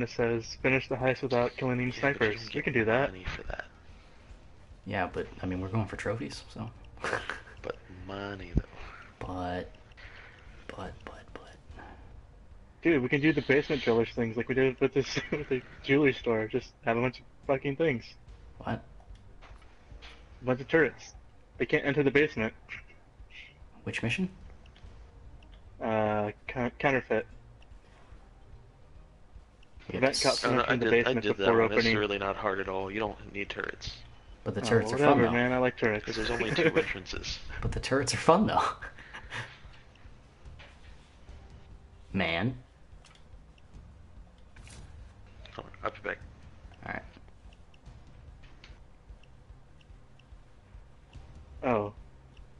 when it says finish the heist without killing any Yeah, but you snipers. can We can do that. Money for that, Yeah, but I mean, we're going for trophies, so. but money though. But, but, but, but. Dude, we can do the basement dwellers things like we did with this with the jewelry store. Just have a bunch of fucking things. What? A bunch of turrets. They can't enter the basement. Which mission? Uh, counterfeit. We have Prevent to cops s- I, from don't know, I the did, I basement did that before one. It's really not hard at all. You don't need turrets But the Oh, turrets are fun though. man. I like turrets. because there's only two entrances. But the turrets are fun though. Man. Hold on, I'll be back. Alright. Oh.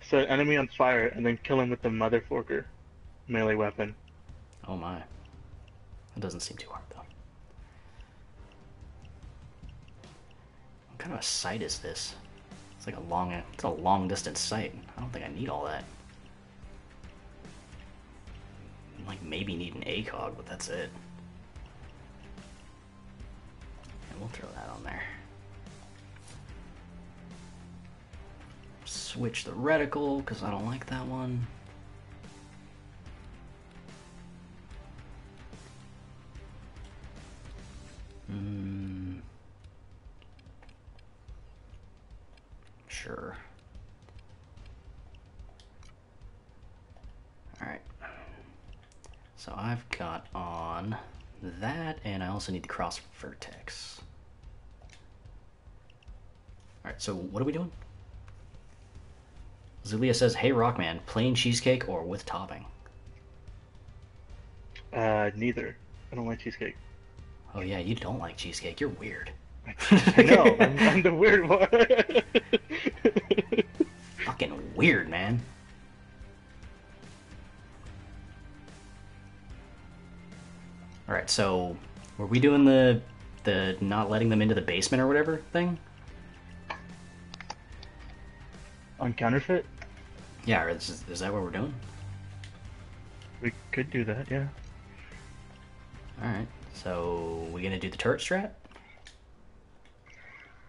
Set enemy on fire and then kill him with the mother forker melee weapon. Oh my. That doesn't seem too hard kind of a sight is this? It's like a long, it's a long distance sight. I don't think I need all that. I, like maybe need an ACOG, but that's it. And we'll throw that on there. Switch the reticle because I don't like that one. Also need the cross vertex. Alright, so what are we doing? Zulia says, Hey Rockman, plain cheesecake or with topping? Uh, neither. I don't like cheesecake. Oh yeah, you don't like cheesecake. You're weird. I know. I'm, I'm the weird one. Fucking weird, man. All right, so were we doing the the not letting them into the basement or whatever thing? On counterfeit, Yeah, is, is that what we're doing? we could do that. Yeah. All right, so we gonna do the turret strat?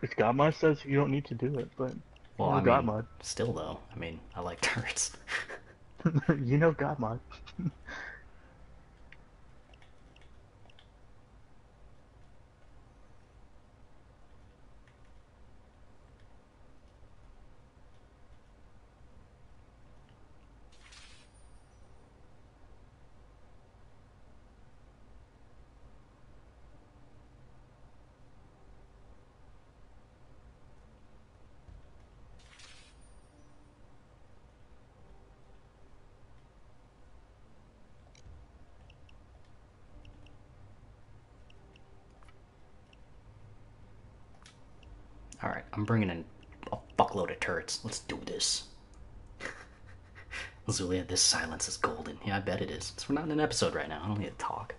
If Godmod says you don't need to do it, but Well, I mean, Godmod. still though, I mean, I like turrets. you know Godmod. All right, I'm bringing in a fuckload of turrets. Let's do this. Zulia, this silence is golden. Yeah, I bet it is. 'Cause we're not in an episode right now. I don't need to talk.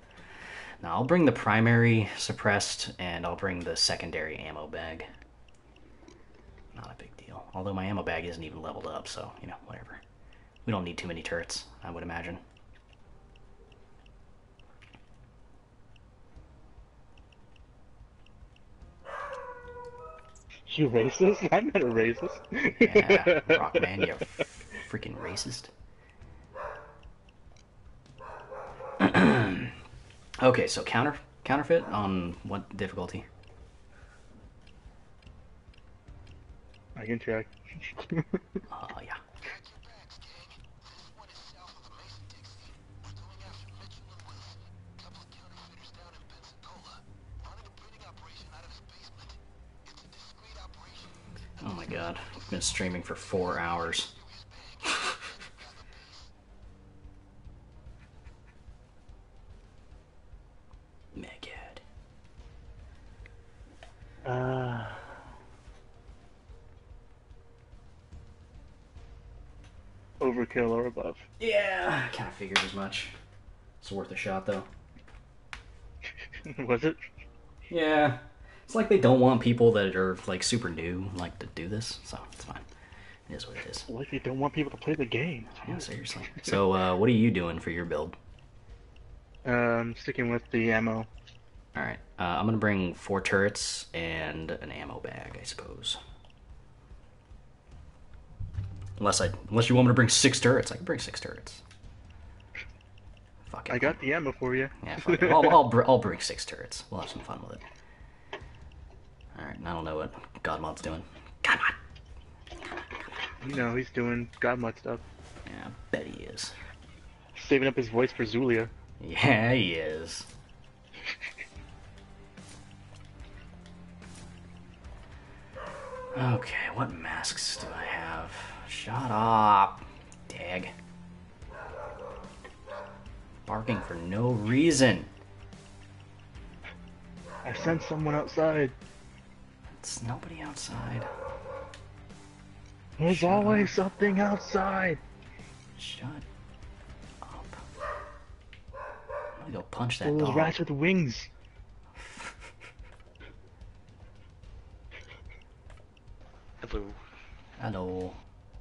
Now, I'll bring the primary suppressed, and I'll bring the secondary ammo bag. Not a big deal. Although my ammo bag isn't even leveled up, so, you know, whatever. We don't need too many turrets, I would imagine. You racist? I'm not a racist. Yeah, Rockman, you freaking racist. Okay, so counter counterfeit on what difficulty? I can check. Uh, yeah. Oh my god, I've been streaming for four hours. Figured as much. It's worth a shot though. Was it? Yeah. It's like they don't want people that are like super new like to do this, so it's fine. It is what it is. Like you don't want people to play the game. Yeah, seriously. So uh, what are you doing for your build? Um, sticking with the ammo. All right, uh, I'm gonna bring four turrets and an ammo bag, I suppose. Unless I, unless you want me to bring six turrets, I can bring six turrets. Fuck it. I got the ammo for you. Yeah, fuck it. I'll, I'll, I'll bring six turrets. We'll have some fun with it. All right, I don't know what Godmod's doing. Godmod. You know, he's doing godmod stuff. Yeah, I bet he is. Saving up his voice for Zulia. Yeah, he is. Okay, what masks do I have? Shut up. Dag. Barking for no reason. I sent someone outside. It's nobody outside. There's Shut always up. something outside. Shut up. I'm gonna go punch that One those dog. rats with wings. Hello. Hello.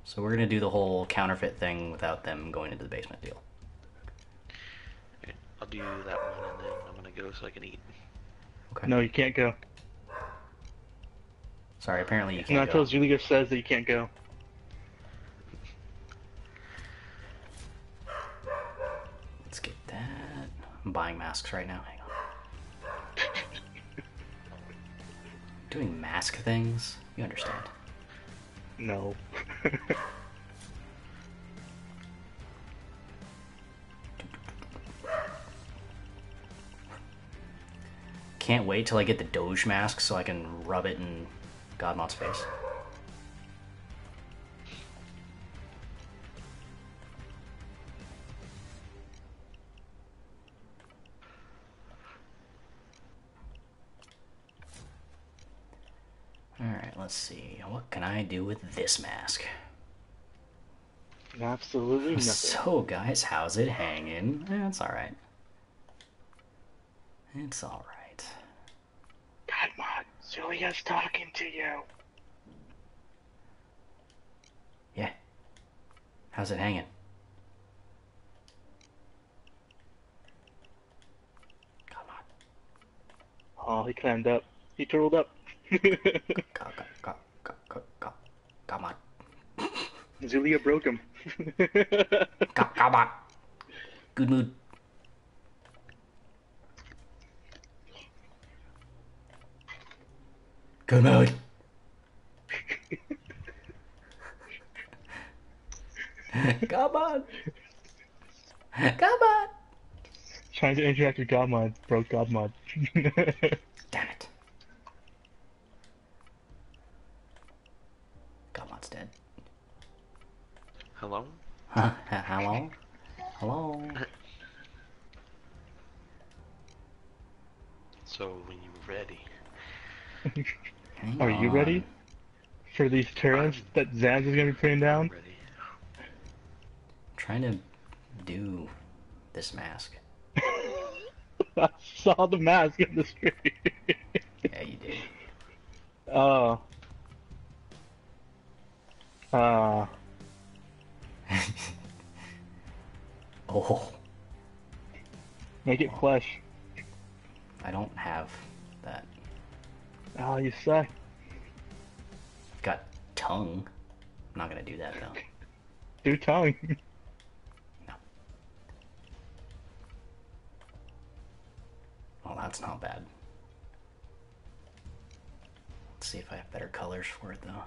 So we're gonna do the whole counterfeit thing without them going into the basement deal. Okay, I'll do that one and then I'm gonna go so I can eat. Okay. No, you can't go. Sorry, apparently you Not can't until go. Says that you can't go. Let's get that. I'm buying masks right now. Hang on. Doing mask things? You understand. No. Can't wait till I get the Doge mask so I can rub it in Godmod's face. Alright, let's see. What can I do with this mask? Absolutely nothing. So, guys, how's it hanging? It's alright. It's alright. Godmod, Zulia's talking to you. Yeah. How's it hanging? Come on. Oh, he climbed up. He turtled up. Go, go, go. Come on. Zulia broke him. Go, come on. Good mood. Good mood. Come on. Come on. Trying to interact with Godmod broke Godmod. Damn it. Godmod's dead. Hello? Huh? H- Hello? Hello? So when you're ready. Hang Are you on. ready for these turrets that Zaz is gonna be putting down? Ready. trying to do this mask. I saw the mask on the street. Yeah, you did. Oh. Uh, Oh, make it flesh. I don't have that. Oh, you suck. Tongue. I'm not gonna do that though. Do tongue. No. Well, that's not bad. Let's see if I have better colors for it though.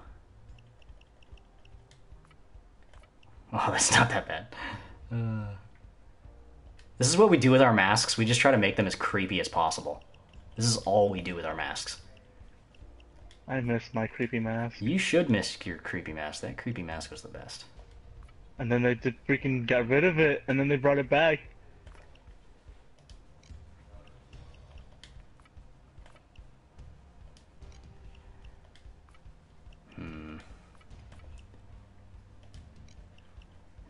Oh, that's not that bad. Uh, this is what we do with our masks. We just try to make them as creepy as possible. This is all we do with our masks. I miss my creepy mask. You should miss your creepy mask. That creepy mask was the best. And then they did freaking got rid of it, and then they brought it back. Hmm.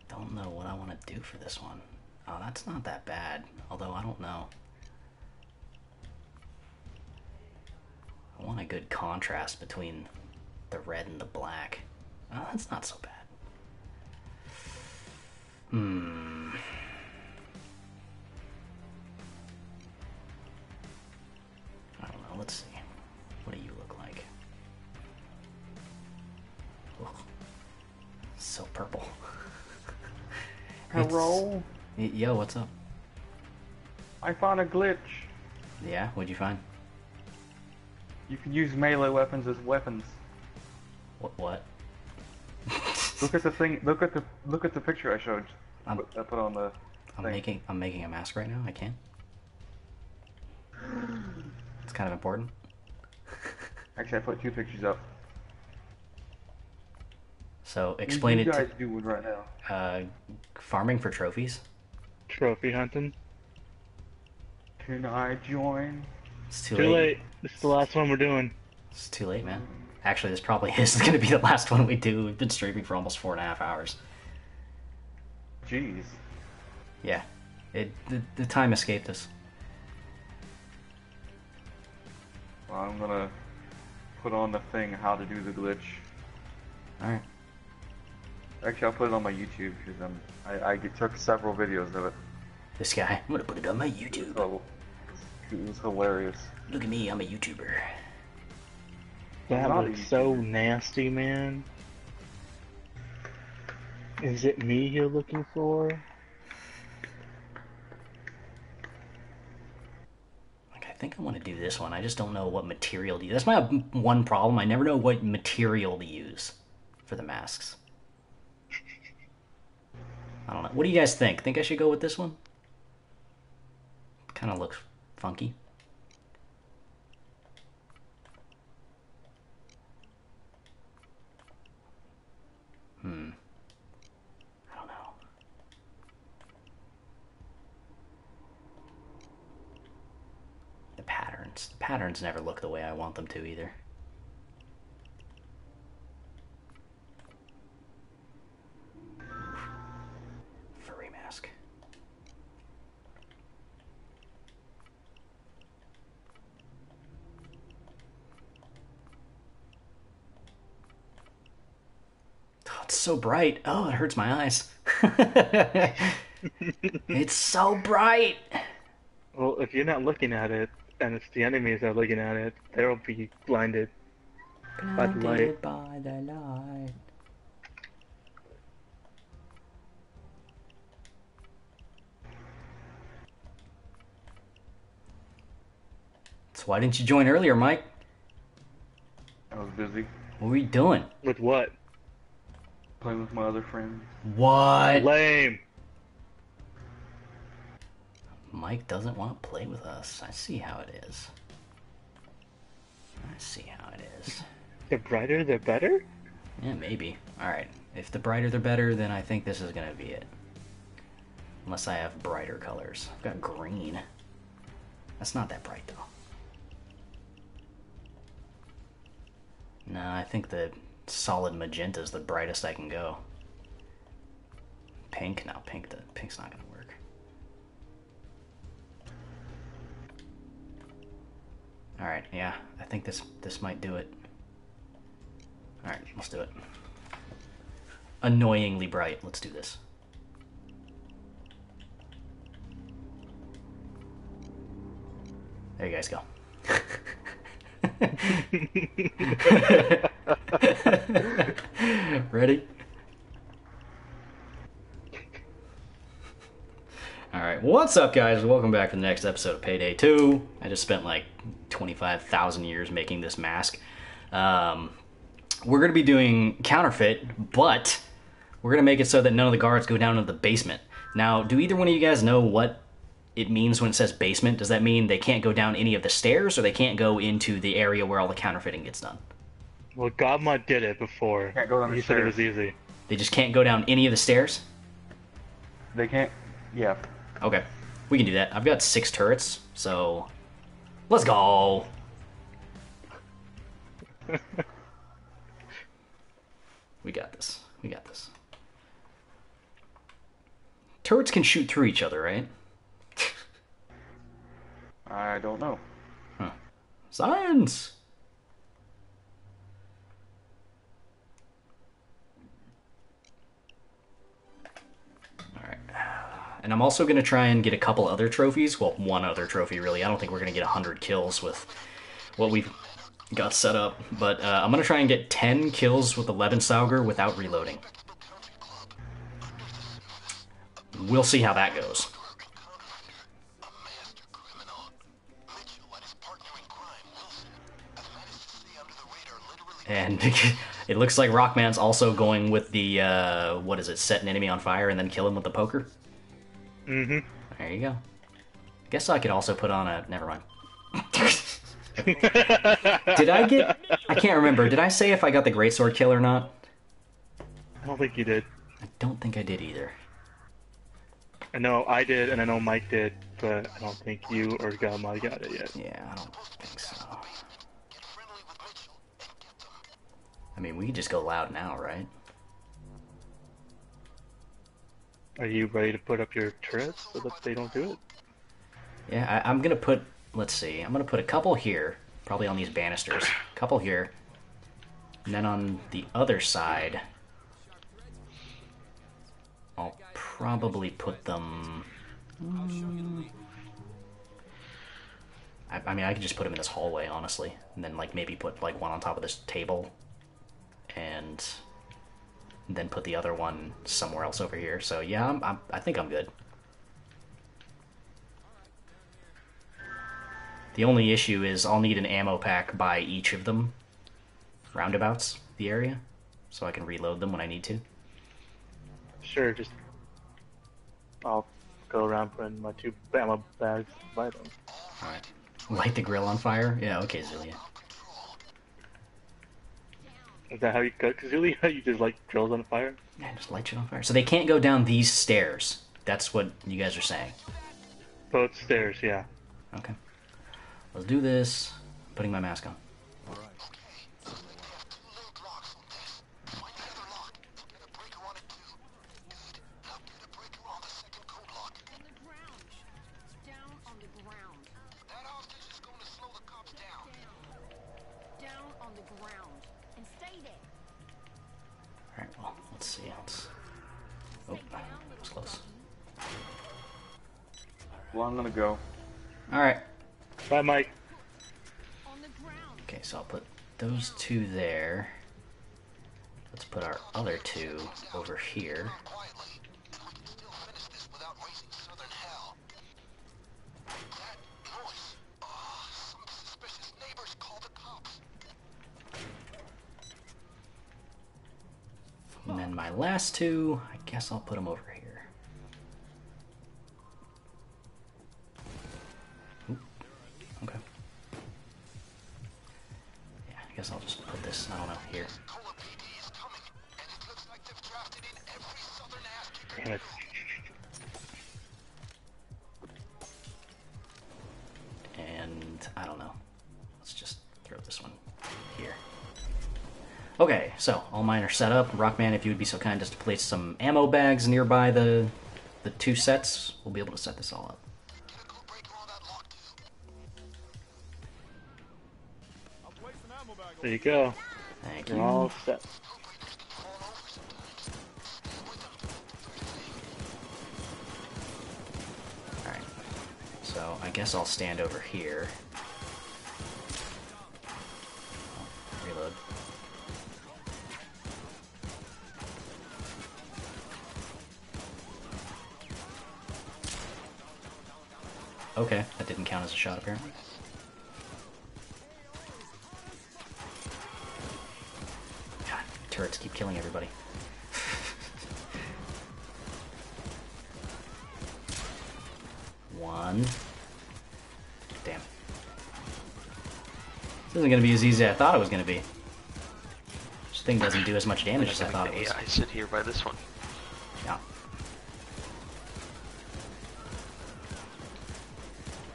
Don't know what I want to do for this one. Oh, that's not that bad. Although I don't know. I want a good contrast between the red and the black. Oh, that's not so bad. Hmm. I don't know. let's see. What do you look like? Ugh. So purple. Hello. Yo, what's up? I found a glitch. Yeah, what'd you find? You can use melee weapons as weapons. What? What? Look at the thing. Look at the look at the picture I showed. I'm- Put- I put on the. I'm thing. making I'm making a mask right now. I can. It's kind of important. Actually, I put two pictures up. So What are explain you it guys doing right now? to uh, farming for trophies. Trophy hunting. Can I join? It's too, Too late. late. This is the last one we're doing. It's too late, man. Actually, this probably is going to be the last one we do. We've been streaming for almost four and a half hours. Jeez. Yeah, it the, the time escaped us. Well, I'm gonna put on the thing how to do the glitch. All right. Actually, I'll put it on my YouTube because I'm I, I took several videos of it. This guy. I'm gonna put it on my YouTube. So it was hilarious. Look at me. I'm a YouTuber. That Not looks easy. so nasty, man. Is it me you're looking for? Like, I think I want to do this one. I just don't know what material to use. That's my one problem. I never know what material to use for the masks. I don't know. What do you guys think? Think I should go with this one? Kind of looks funky. Hmm. I don't know. The patterns. The patterns never look the way I want them to either. So bright. Oh, it hurts my eyes. it's so bright. Well, if you're not looking at it, and it's the enemies that are looking at it, they'll be blinded. By the light. by the light. So why didn't you join earlier, Mike? I was busy What were you doing? With what? Playing with my other friends. What? Lame. Mike doesn't want to play with us. I see how it is. I see how it is. The brighter, the better? Yeah, maybe. Alright. If the brighter the better, then I think this is gonna be it. Unless I have brighter colors. I've got green. That's not that bright though. No, I think the solid magenta is the brightest I can go. Pink? No, pink. The pink's not gonna work. All right, yeah, I think this this might do it. All right, let's do it. Annoyingly bright. Let's do this. There you guys go. Ready? Alright, what's up, guys? Welcome back to the next episode of Payday 2. I just spent like 25,000 years making this mask. Um, we're going to be doing counterfeit, but we're going to make it so that none of the guards go down into the basement. Now, do either one of you guys know what it means when it says basement? Does that mean they can't go down any of the stairs or they can't go into the area where all the counterfeiting gets done? Well, Godmod did it before. Can't go down the He said it was easy. They just can't go down any of the stairs? They can't. Yeah. Okay, we can do that. I've got six turrets, so let's go. we got this. We got this. Turrets can shoot through each other, right? I don't know. Science. And I'm also going to try and get a couple other trophies. Well, one other trophy, really. I don't think we're going to get 100 kills with what we've got set up. But uh, I'm gonna try and get 10 kills with Lebensauger without reloading. We'll see how that goes. And it looks like Rockman's also going with the, uh, what is it, set an enemy on fire and then kill him with the poker? Mm-hmm. There you go. Guess I could also put on a. Never mind. Did I get. I can't remember. Did I say if I got the Greatsword kill or not? I don't think you did. I don't think I did either. I know I did, and I know Mike did, but I don't think you or Gamma got it yet. Yeah, I don't think so. I mean, we could just go loud now, right? Are you ready to put up your turrets so that they don't do it? Yeah, I, I'm gonna put. Let's see. I'm gonna put a couple here, probably on these banisters. A couple here, and then on the other side, I'll probably put them. Mm, I, I mean, I could just put them in this hallway, honestly, and then like maybe put like one on top of this table, and then put the other one somewhere else over here. So yeah, I'm, I'm, I think I'm good. The only issue is I'll need an ammo pack by each of them, roundabouts the area, so I can reload them when I need to. Sure, just I'll go around putting my two ammo bags by them. Alright. Light the grill on fire? Yeah, okay, Zulia. Is that how you cook Zulia? You just like drills on fire? Yeah, just light shit on fire. So they can't go down these stairs. That's what you guys are saying. Both stairs, yeah. Okay. Let's do this. Putting my mask on. Down go. Alright. Bye, Mike. On the ground. Okay, so I'll put those two there. Let's put our other two over here. And then my last two, I guess I'll put them over Okay, so all mine are set up. Rockman, if you would be so kind as to place some ammo bags nearby the the two sets, we'll be able to set this all up. There you go. Thank You're you. all set. Alright. So I guess I'll stand over here. Okay, that didn't count as a shot apparently. God, turrets keep killing everybody. One. Damn. This isn't gonna be as easy as I thought it was gonna be. This thing doesn't do as much damage as I thought it was. AI sit here by this one. Yeah.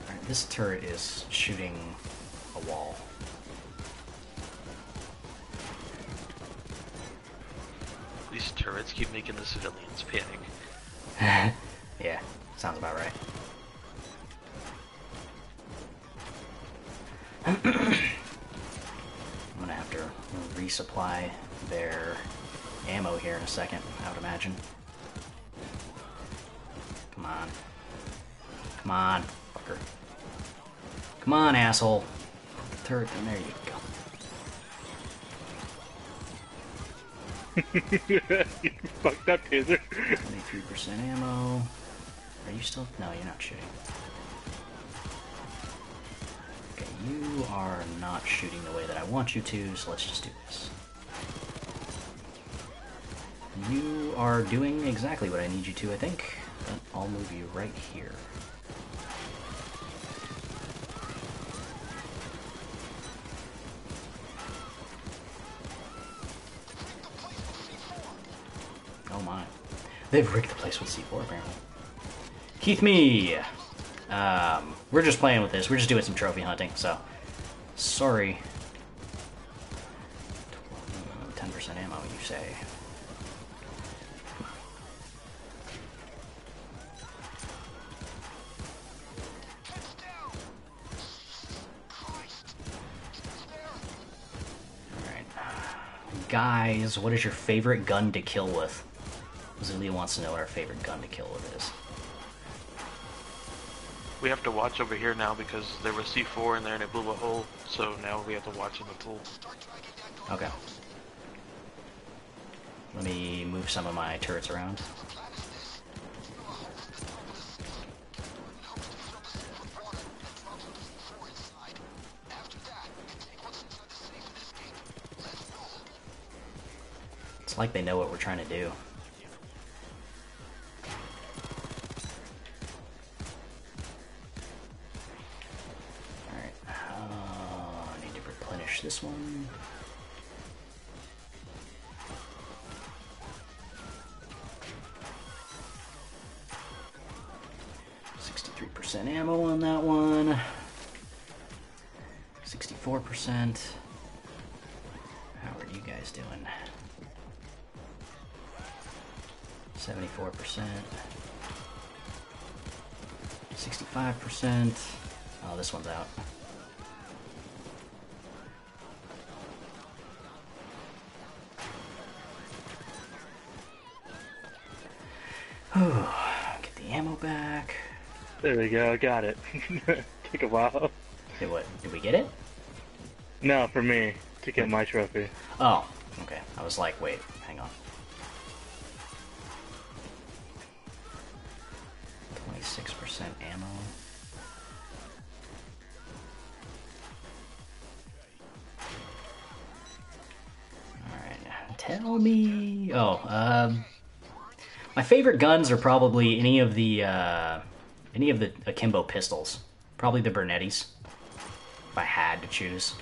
Alright, this turret is shooting a wall. These turrets keep making the civilians panic. yeah, sounds about right. I'm gonna have to resupply their ammo here in a second, I would imagine. Come on. Come on. Come on, asshole. turret, and there you go. you fucked up, Taser. 23% ammo. Are you still? No, you're not shooting. Okay, you are not shooting the way that I want you to, so let's just do this. You are doing exactly what I need you to, I think. I'll move you right here. They've rigged the place with C4 apparently. Keith me! Um, we're just playing with this. We're just doing some trophy hunting, so. Sorry. 10% ammo, you say. Alright. Guys, what is your favorite gun to kill with? Zulia wants to know what our favorite gun to kill with is. We have to watch over here now because there was C4 in there and it blew a hole. So now we have to watch in the pool. Okay. Let me move some of my turrets around. It's like they know what we're trying to do. 65%. Oh, this one's out. Get the ammo back. There we go, got it. Take a while. See what? Did we get it? No, for me. To get my trophy. Oh, okay. I was like, wait, hang on. Me. Oh, um. My favorite guns are probably any of the, uh, any of the akimbo pistols. Probably the Bernettis. If I had to choose.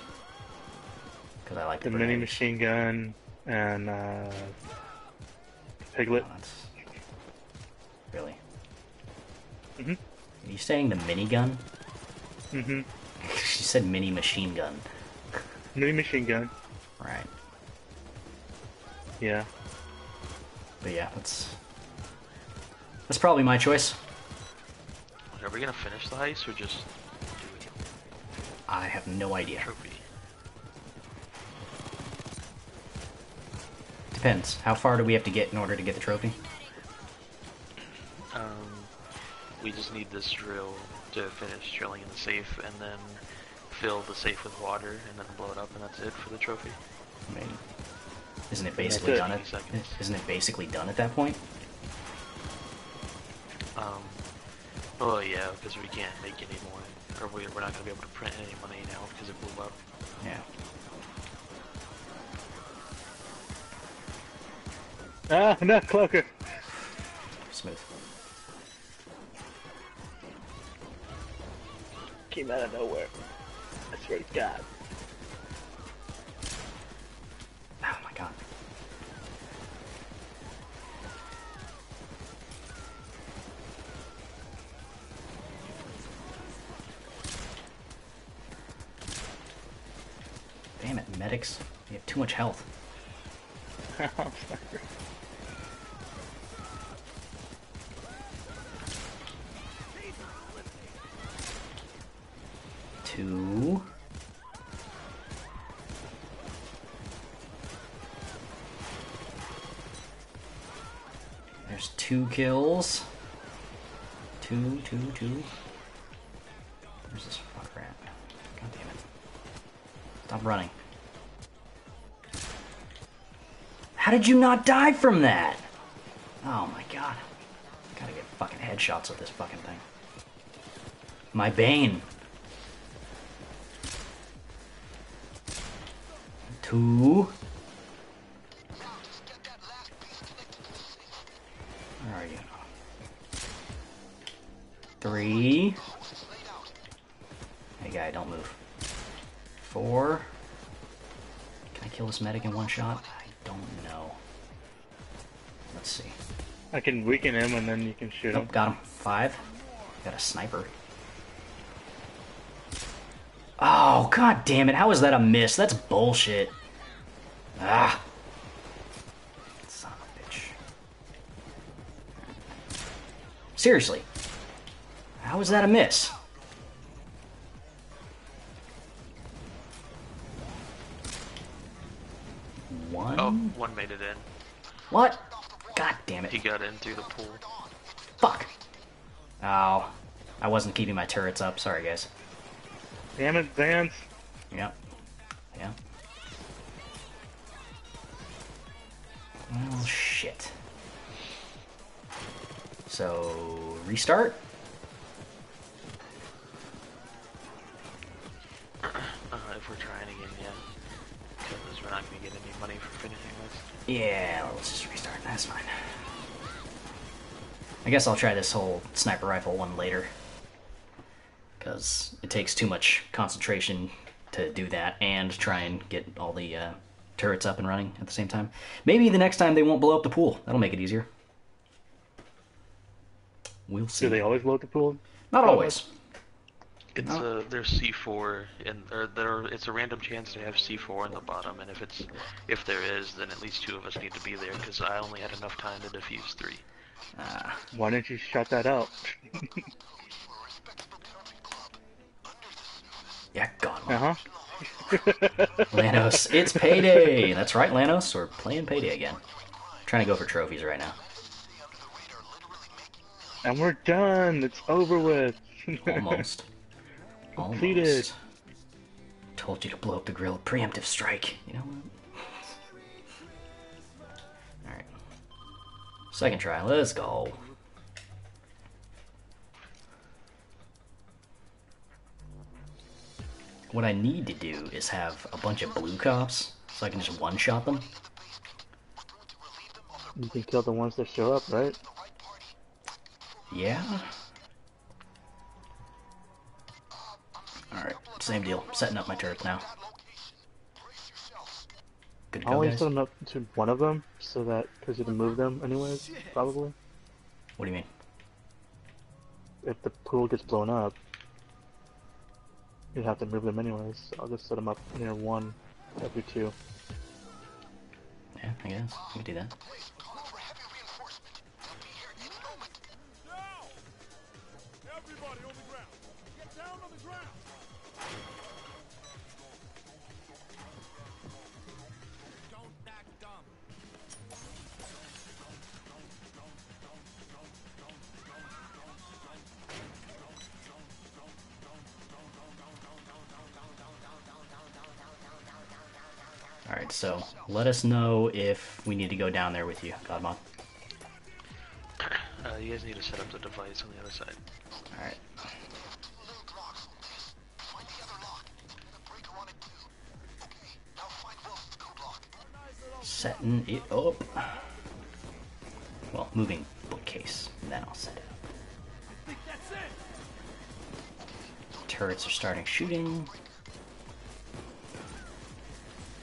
Because I like The the, mini machine gun and uh, piglet. Oh, that's... Really? Mhm. Are you saying the minigun? hmm she said mini machine gun. Mini machine gun. Right. Yeah. But yeah, that's that's probably my choice. Are we gonna finish the heist or just do it? I have no idea. Trophy. Depends. How far do we have to get in order to get the trophy? Um, we just need this drill to finish drilling in the safe and then fill the safe with water and then blow it up and that's it for the trophy. I mean, isn't it basically done at? seconds. Isn't it basically done at that point? Um, well, yeah, because we can't make any more, or we, we're not gonna be able to print any money now because it blew up. Yeah. Ah, no, cloaker. Smooth. Came out of nowhere. I swear to God. Too much health. Two. There's two kills. Two, two, two. Where's this fucker at? God damn it. Stop running. How did you not die from that? Oh my god. Gotta get fucking headshots of this fucking thing. My Bane. Two. Where are you? Three. Hey guy, don't move. Four. Can I kill this medic in one shot? I can weaken him and then you can shoot him. Nope, got him. Five. Got a sniper. Oh, god damn it. How is that a miss? That's bullshit. Ah. Son of a bitch. Seriously. How is that a miss? One? Oh, one made it in. What? God damn it. He got in through the pool. Fuck. Oh. I wasn't keeping my turrets up. Sorry, guys. Damn it, Zans. Yep. Yeah. Oh, shit. So, restart? Uh, if we're trying again, yeah. Because we're not going to get any money for finishing this. Yeah, let's just restart. That's fine. I guess I'll try this whole sniper rifle one later. Because it takes too much concentration to do that and try and get all the uh, turrets up and running at the same time. Maybe the next time they won't blow up the pool. That'll make it easier. We'll see. Do they always blow up the pool? Not always. It's Oh. uh, there's C4 and or there it's a random chance to have C4 in the bottom, and if it's if there is, then at least two of us need to be there because I only had enough time to defuse three. Ah, Why don't you shut that out? yeah, God. Uh huh. Lanos, it's payday! That's right, Lanos. We're playing payday again. Trying to go for trophies right now. And we're done. It's over with. Almost. Completed. Almost. Told you to blow up the grill. Preemptive strike. You know what? Alright. Second try. Let's go. What I need to do is have a bunch of blue cops so I can just one shot them. you can kill the ones that show up, right? Yeah. Same deal. Setting up my turret now. Good to I go, always guys. set them up to one of them so that because you can move them anyways, probably. What do you mean? If the pool gets blown up, you'd have to move them anyways. I'll just set them up near one every two. Yeah, I guess. We can do that. So let us know if we need to go down there with you, Godmod. Uh, you guys need to set up the device on the other side. Alright. Setting it up. Well, moving bookcase, and then I'll set it up. Think that's it. Turrets are starting shooting.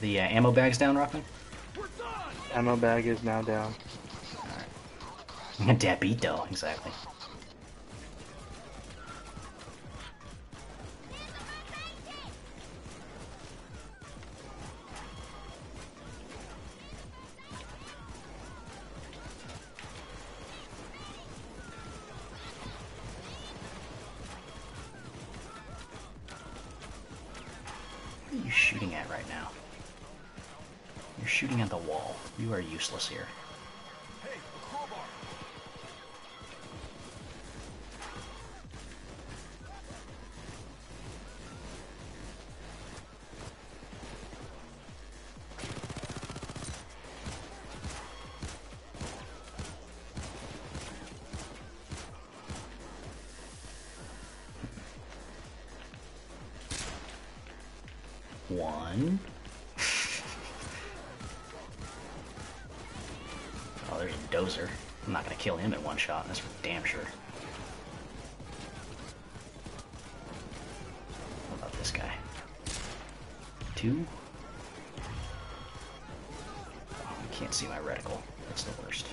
The uh, ammo bag's down, Rockman? Ammo bag is now down. Dabito, exactly. useless here. Hey, One. I'm not gonna kill him in one shot, that's for damn sure. What about this guy? Two. Oh, I can't see my reticle. That's the worst.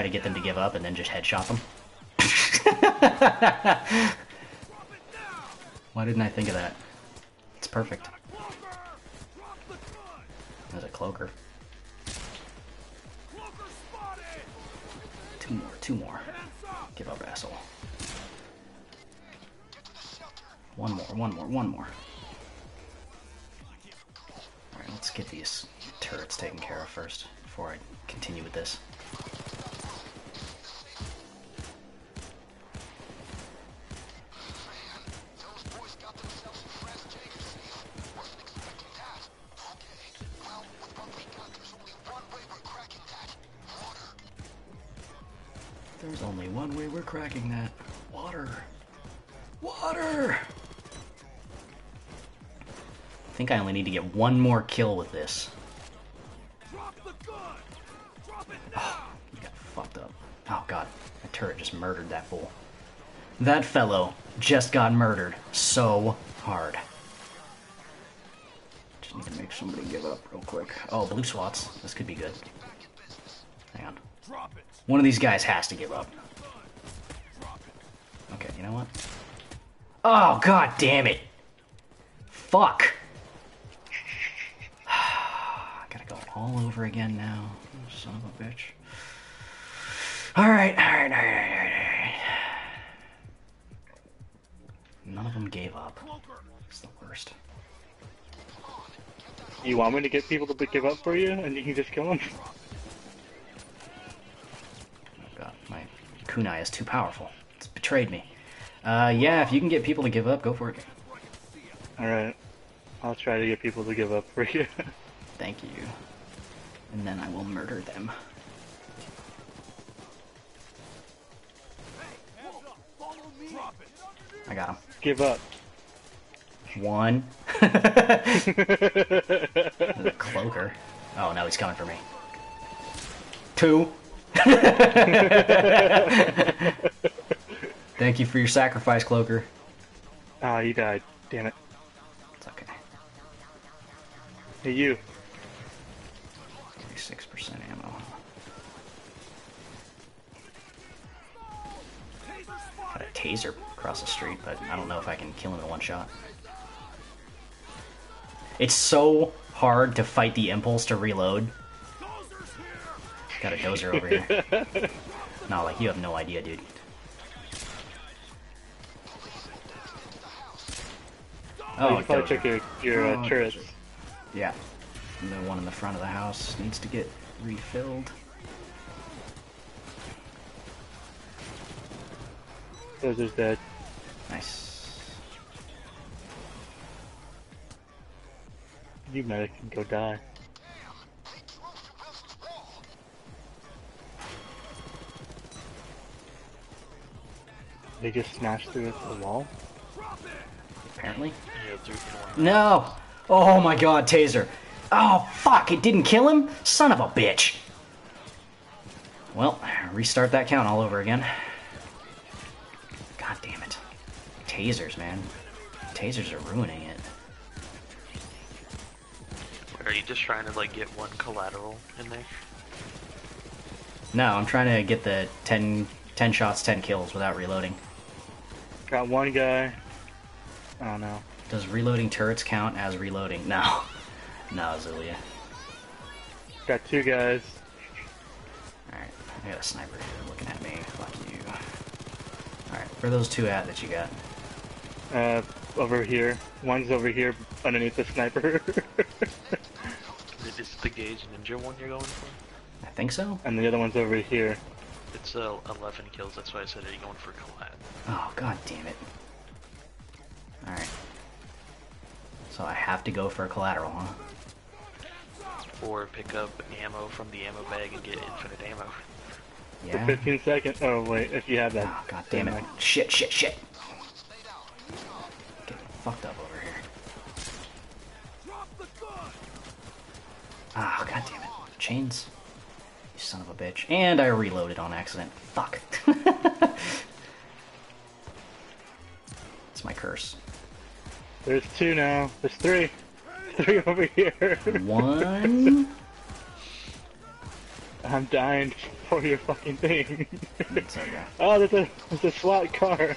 Try to get them to give up and then just headshot them. Why didn't I think of that? It's perfect. There's a cloaker. Two more, two more. Give up, asshole. One more, one more, one more. Alright, let's get these turrets taken care of first before I continue with this. That. Water. Water! I think I only need to get one more kill with this. Drop the gun! Drop it ah, now! You got fucked up. Oh god, that turret just murdered that fool. That fellow just got murdered so hard. Just need to make somebody give up real quick. Oh, blue swats. This could be good. Hang on. One of these guys has to give up. Drop it! Know what? Oh, god damn it. Fuck. Gotta go all over again now. Son of a bitch. Alright, alright, alright, alright, alright. None of them gave up. It's the worst. You want me to get people to give up for you, and you can just kill them? Oh god, my kunai is too powerful. It's betrayed me. Uh, yeah, if you can get people to give up, go for it. Alright. I'll try to get people to give up for you. Thank you. And then I will murder them. Hands up! Follow me! Drop it! I got him. give up. One. A cloaker. Oh, now he's coming for me. Two. Thank you for your sacrifice, cloaker. Ah, you died. Damn it. It's okay. Hey, you. 36% ammo. Got a taser across the street, but I don't know if I can kill him in one shot. It's so hard to fight the impulse to reload. Got a dozer over here. No, like you have no idea, dude. Oh, Oh, you probably took your, your uh, Oh, turrets. Yeah. And the one in the front of the house needs to get refilled. Dozer's dead. Nice. You medic can go die. They just smashed through the wall? Apparently. Yeah, through one. No! Oh my god, taser. Oh, fuck, it didn't kill him? Son of a bitch. Well, restart that count all over again. God damn it. Tasers, man. Tasers are ruining it. Are you just trying to like get one collateral in there? No, I'm trying to get the 10, 10 shots, 10 kills without reloading. Got one guy. Oh no. Does reloading turrets count as reloading? No. No, Zulia. Got two guys. Alright, I got a sniper here looking at me. Fuck you. Alright, where are those two at that you got? Uh, over here. One's over here underneath the sniper. Is it the Gage Ninja one you're going for? I think so. and the other one's over here. It's uh, 11 kills, that's why I said, are you going for collab? Oh god damn it. So I have to go for a collateral, huh? Or pick up ammo from the ammo bag and get infinite ammo. For Yeah. 15 seconds. Oh wait, if you have that. Oh god damn it. Shit, shit, shit. Getting fucked up over here. Drop the gun. Ah, god damn it. Chains. You son of a bitch. And I reloaded on accident. Fuck. it's my curse. There's two now. There's three. Three over here. One. I'm dying for your fucking thing. Okay. oh, there's a there's a SWAT car.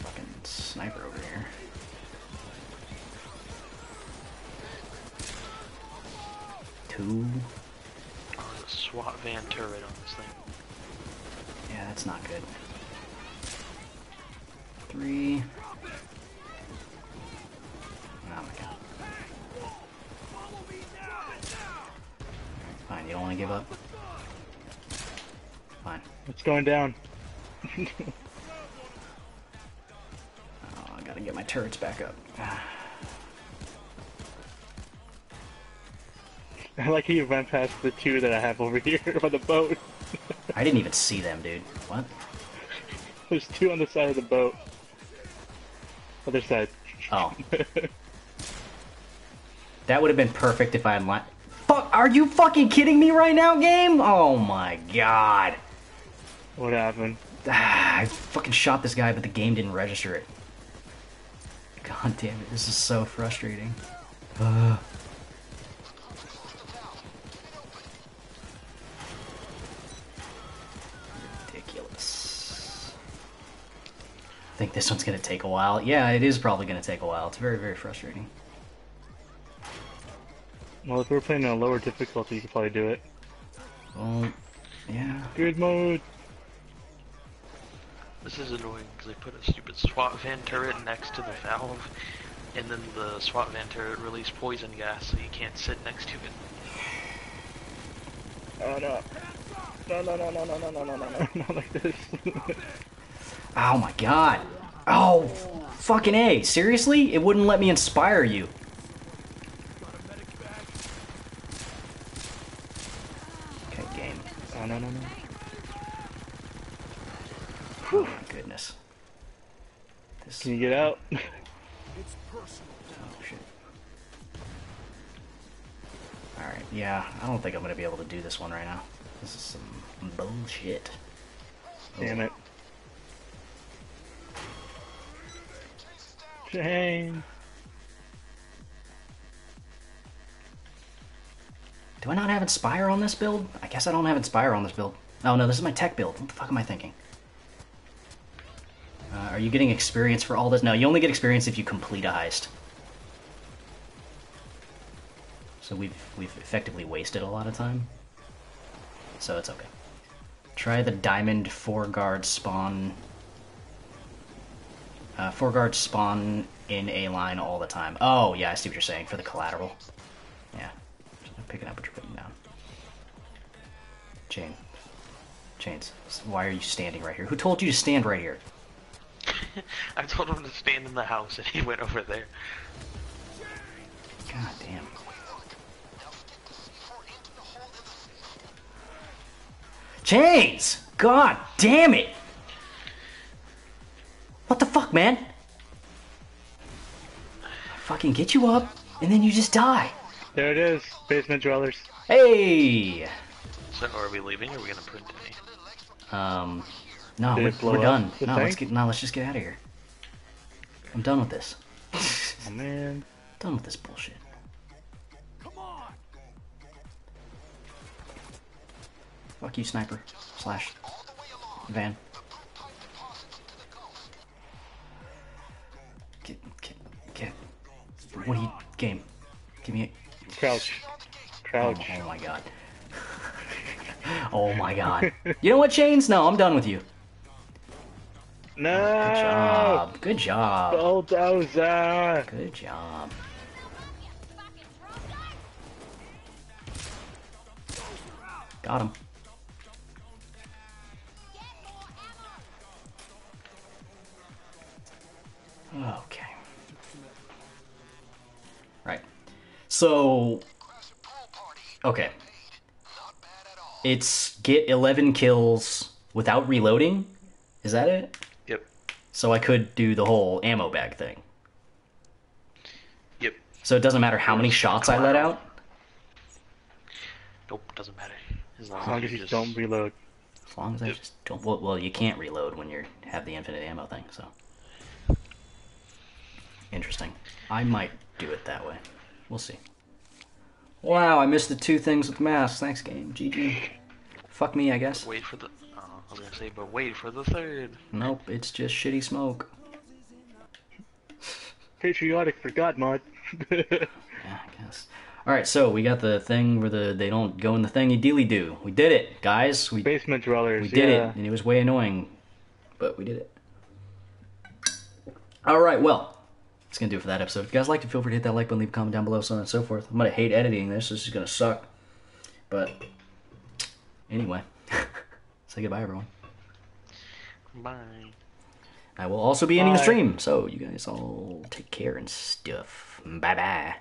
Fucking sniper over here. Two. Oh, there's a SWAT van turret on this thing. Yeah, that's not good. Three. Oh my god. Fine, you don't want to give up? Fine. It's going down. Oh, I gotta get my turrets back up. I like how you went past the two that I have over here by the boat. I didn't even see them, dude. What? There's two on the side of the boat. Other side. Oh. That would have been perfect if I had li- Fuck, are you fucking kidding me right now, game? Oh my god. what happened? Ah, I fucking shot this guy, but the game didn't register it. God damn it, this is so frustrating. Ugh. I think this one's gonna take a while. Yeah, it is probably gonna take a while. It's very, very frustrating. Well, if we were playing on a lower difficulty, you could probably do it. Well, yeah. Good mode. This is annoying because they put a stupid SWAT van turret next to the valve, and then the SWAT van turret released poison gas, so you can't sit next to it. Oh no. No, no, no, no, no, no, no, no, no, no, not like this. Oh my god. Oh, fucking A. Seriously? It wouldn't let me inspire you. Okay, game. oh no, no, no. Oh my goodness. This. Can you get out? It's personal. Oh shit. Alright, yeah, I don't think I'm gonna be able to do this one right now. This is some bullshit. Damn it. Shame. Do I not have Inspire on this build? I guess I don't have Inspire on this build. Oh no, this is my tech build. What the fuck am I thinking? Uh, are you getting experience for all this? No, you only get experience if you complete a heist. So we've we've effectively wasted a lot of time. So it's okay. Try the diamond four guard spawn. Uh, four guards spawn in a line all the time. Oh yeah, I see what you're saying for the collateral. Yeah, Just picking up what you're putting down. Chain, chains. Why are you standing right here? Who told you to stand right here? I told him to stand in the house, and he went over there. God damn. Chains! God damn it! What the fuck, man? I fucking get you up, and then you just die. There it is. Basement dwellers. Hey! So are we leaving, or are we gonna print any? Um, no, Did we're, we're done. the No, let's get no, let's just get out of here. I'm done with this. Oh man. Done with this bullshit. Come on. Fuck you, sniper slash van. What are you? Game. Give me a. Crouch. Oh, Crouch. oh my god. oh my god. You know what, Chains? No, I'm done with you. No. Good job. Good job. Bulldozer. Good job. Got him. Okay. Right. So. Okay. It's get 11 kills without reloading? Is that it? Yep. So I could do the whole ammo bag thing. Yep. So it doesn't matter how many shots I let out? Nope. Doesn't matter. As long, As long as as you you just don't reload. As long as I Yep. just don't. Well, well, you can't reload when you have the infinite ammo thing, so. Interesting. I might do it that way. We'll see. Wow, I missed the two things with masks. Thanks, game. GG. Fuck me, I guess. wait for the. Uh, I was gonna say, but wait for the third. Nope, it's just shitty smoke. Patriotic for God mod. Yeah, I guess. All right, so we got the thing where the they don't go in the thingy dealy do. We did it, guys. We Basement dwellers. we did yeah. it, and it was way annoying, but we did it. All right, well, that's gonna do it for that episode. If you guys liked it, feel free to hit that like button, leave a comment down below, so on and so forth. I'm gonna hate editing this. This is gonna suck, but anyway, say goodbye, everyone. Bye. I will also be ending the stream, so you guys all take care and stuff. Bye bye.